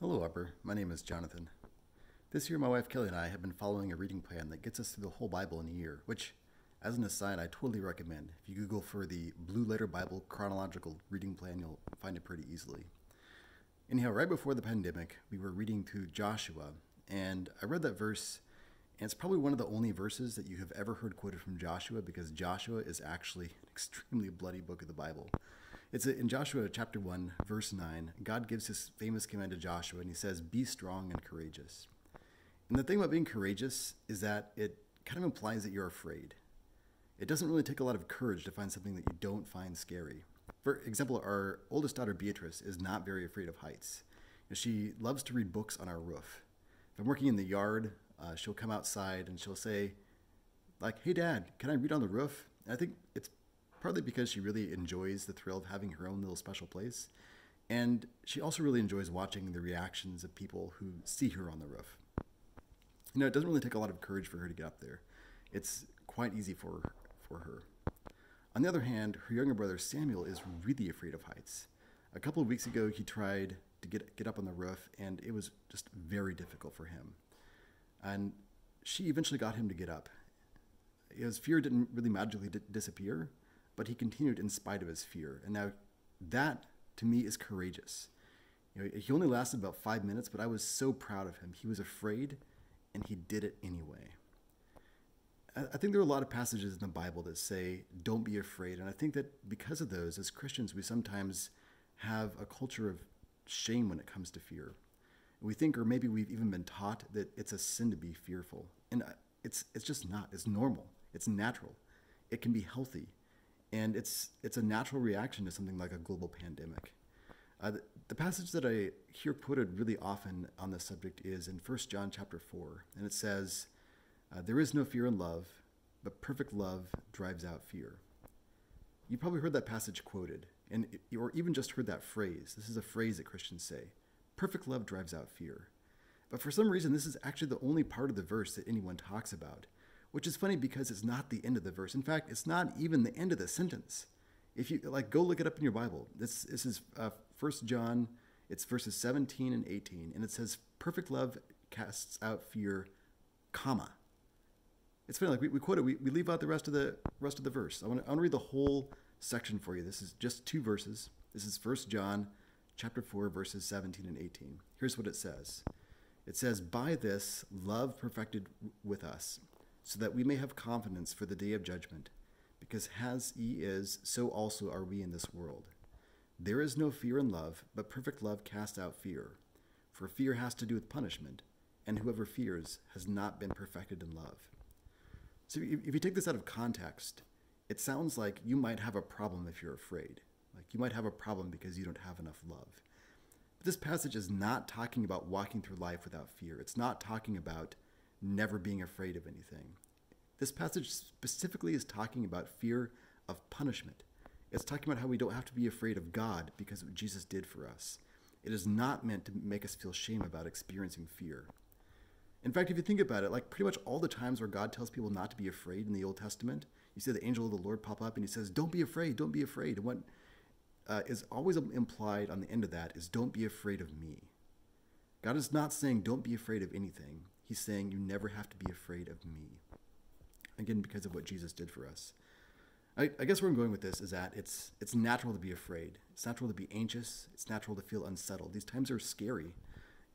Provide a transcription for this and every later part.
Hello, Arbor. My name is Jonathan. This year, my wife Kelly and I have been following a reading plan that gets us through the whole Bible in a year, which, as an aside, I totally recommend. If you Google for the Blue Letter Bible chronological reading plan, you'll find it pretty easily. Anyhow, right before the pandemic, we were reading through Joshua, and I read that verse, and it's probably one of the only verses that you have ever heard quoted from Joshua because Joshua is actually an extremely bloody book of the Bible. It's in Joshua chapter 1, verse 9. God gives his famous command to Joshua, and he says, Be strong and courageous. And the thing about being courageous is that it kind of implies that you're afraid. It doesn't really take a lot of courage to find something that you don't find scary. For example, our oldest daughter Beatrice is not very afraid of heights. She loves to read books on our roof. If I'm working in the yard, uh, she'll come outside and she'll say, like, "Hey, Dad, can I read on the roof?" And I think it's partly because she really enjoys the thrill of having her own little special place. And she also really enjoys watching the reactions of people who see her on the roof. You know, it doesn't really take a lot of courage for her to get up there. It's quite easy for, for her. On the other hand, her younger brother Samuel is really afraid of heights. A couple of weeks ago, he tried to get, get up on the roof, and it was just very difficult for him. And she eventually got him to get up. His fear didn't really magically disappear, but he continued in spite of his fear. And now that to me is courageous. You know, he only lasted about five minutes, but I was so proud of him. He was afraid, and he did it anyway. I think there are a lot of passages in the Bible that say, don't be afraid. And I think that because of those, as Christians, we sometimes have a culture of shame when it comes to fear. We think, or maybe we've even been taught, that it's a sin to be fearful. And uh, it's, it's just not. It's normal, it's natural, it can be healthy. And it's, it's a natural reaction to something like a global pandemic. Uh, the, the, passage that I hear quoted really often on this subject is in 1 John chapter 4, and it says, uh, There is no fear in love, but perfect love drives out fear. You probably heard that passage quoted, and or even just heard that phrase. This is a phrase that Christians say. Perfect love drives out fear. But for some reason, this is actually the only part of the verse that anyone talks about which is funny because it's not the end of the verse. In fact, it's not even the end of the sentence. If you like, go look it up in your Bible. This, this is uh, First John. It's verses 17 and 18, and it says, "Perfect love casts out fear, comma." It's funny, like we, we quote it, we, we leave out the rest of the rest of the verse. I want to I want to read the whole section for you. This is just two verses. This is First John, chapter four, verses 17 and 18. Here's what it says. It says, "By this love perfected with us." So that we may have confidence for the day of judgment. Because as he is, so also are we in this world. There is no fear in love, but perfect love casts out fear. For fear has to do with punishment, and whoever fears has not been perfected in love. So if you take this out of context, it sounds like you might have a problem if you're afraid. Like you might have a problem because you don't have enough love. But this passage is not talking about walking through life without fear. It's not talking about never being afraid of anything. This passage specifically is talking about fear of punishment. It's talking about how we don't have to be afraid of God because of what Jesus did for us. It is not meant to make us feel shame about experiencing fear. In fact, if you think about it, like pretty much all the times where God tells people not to be afraid in the Old Testament, you see the angel of the Lord pop up and he says, Don't be afraid, don't be afraid. And what uh, is always implied on the end of that is, Don't be afraid of me. God is not saying, Don't be afraid of anything. He's saying, You never have to be afraid of me. Again, because of what Jesus did for us. I, I guess where I'm going with this is that it's it's natural to be afraid. It's natural to be anxious. It's natural to feel unsettled. These times are scary,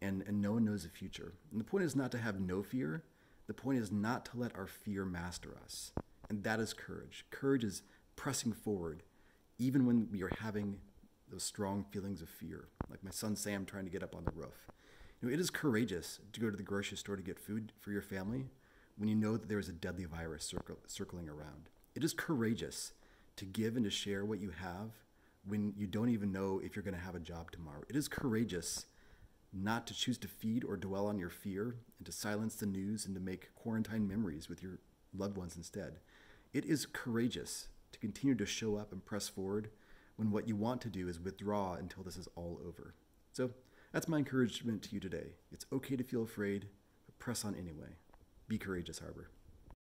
and, and no one knows the future. And the point is not to have no fear. The point is not to let our fear master us. And that is courage. Courage is pressing forward, even when we are having those strong feelings of fear, like my son Sam trying to get up on the roof. You know, it is courageous to go to the grocery store to get food for your family when you know that there is a deadly virus circling around. It is courageous to give and to share what you have when you don't even know if you're going to have a job tomorrow. It is courageous not to choose to feed or dwell on your fear and to silence the news and to make quarantine memories with your loved ones instead. It is courageous to continue to show up and press forward when what you want to do is withdraw until this is all over. So, that's my encouragement to you today. It's okay to feel afraid, but press on anyway. Be courageous, Arbor.